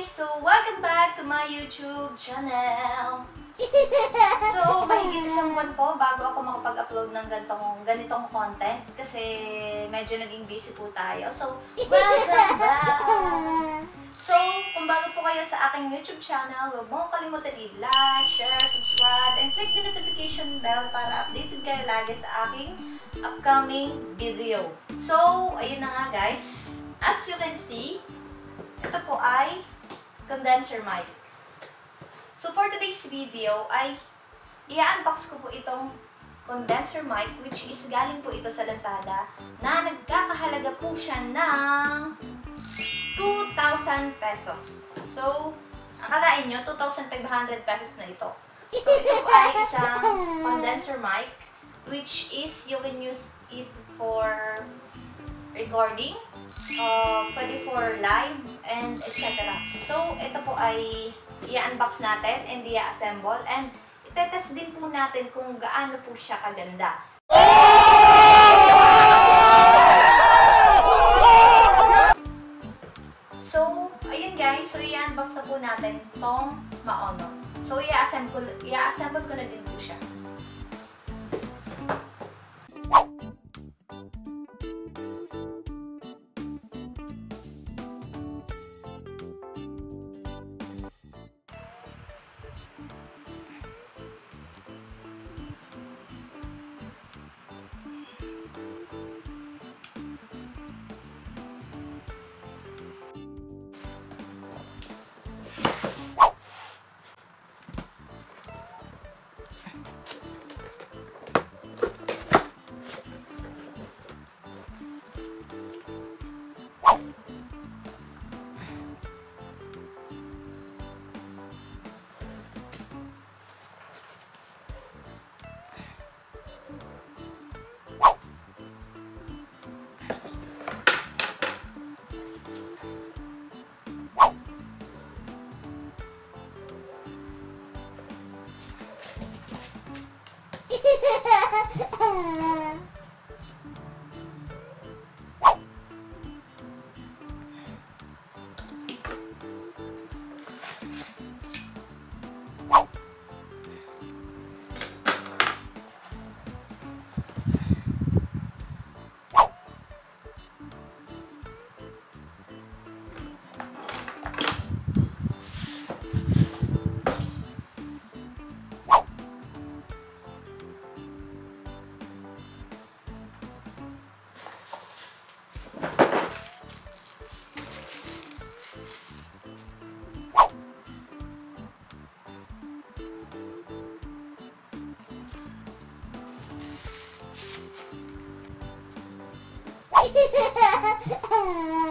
guys! So, welcome back to my YouTube channel! So, mahigit isang buwan po bago ako makapag-upload ng ganitong, ganitong content kasi medyo naging busy po tayo. So, welcome back! So, kung bago po kayo sa aking YouTube channel, huwag mo kalimutan i-like, share, subscribe, and click the notification bell para updated kayo lagi sa aking upcoming video. So, ayun na nga guys. As you can see, ito po ay condenser mic. So for today's video ay i-unbox ko po itong condenser mic which is galing po ito sa Lazada na nagkakahalaga po siya ng 2,000 pesos. So, akalain nyo, 2,500 pesos na ito. So, ito po ay isang condenser mic which is you can use it for recording, uh, pwede for live, and etc. So, ito po ay i-unbox natin and i-assemble and itetest din po natin kung gaano po siya kaganda. So, ayun guys. So, i-unbox na po natin tong maono. So, i-assemble, i-assemble ko na din po siya. yeah. yeah.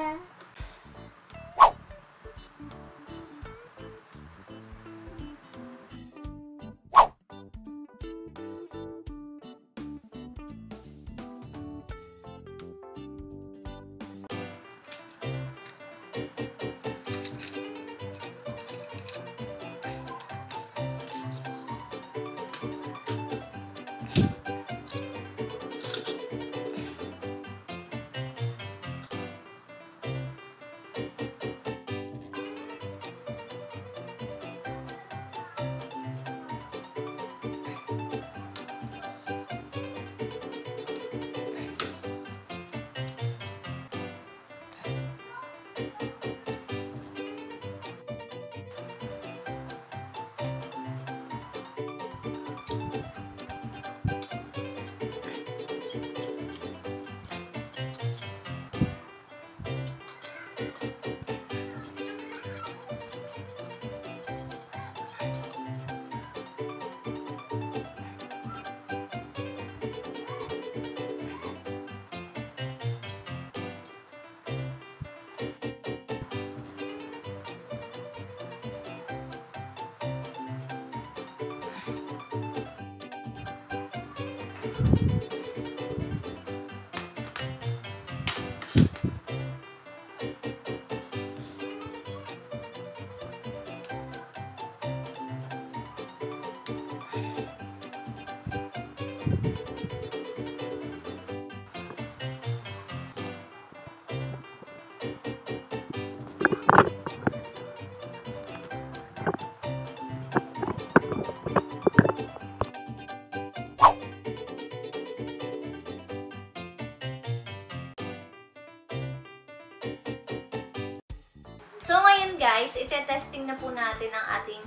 So, ngayon guys, itetesting na po natin ang ating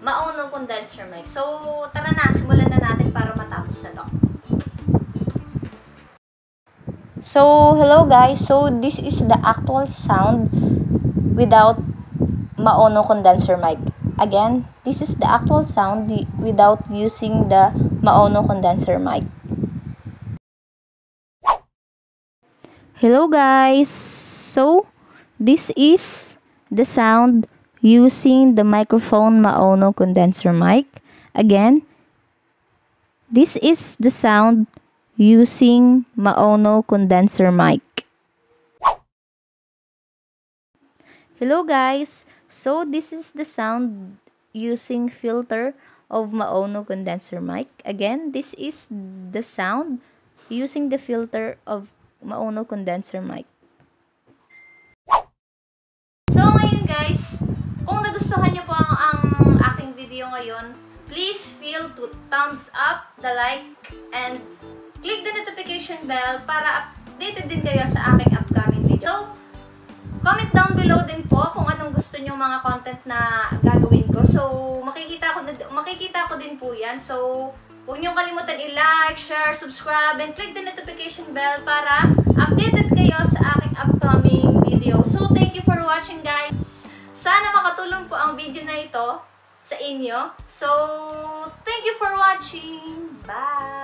maunong condenser mic. So, tara na, simulan na natin para So, hello guys. So, this is the actual sound without maono condenser mic. Again, this is the actual sound without using the maono condenser mic. Hello guys. So, this is the sound using the microphone maono condenser mic. Again, this is the sound using Maono condenser mic. Hello guys! So this is the sound using filter of Maono condenser mic. Again, this is the sound using the filter of Maono condenser mic. So ngayon guys, kung nagustuhan niyo po ang, ang aking video ngayon, please feel to thumbs up, the like, and click the notification bell para updated din kayo sa aking upcoming video. So, comment down below din po kung anong gusto nyo mga content na gagawin ko. So, makikita ko, makikita ko din po yan. So, huwag nyo kalimutan i-like, share, subscribe, and click the notification bell para updated kayo sa aking upcoming video. So, thank you for watching guys. Sana makatulong po ang video na ito sa inyo. So, thank you for watching. Bye!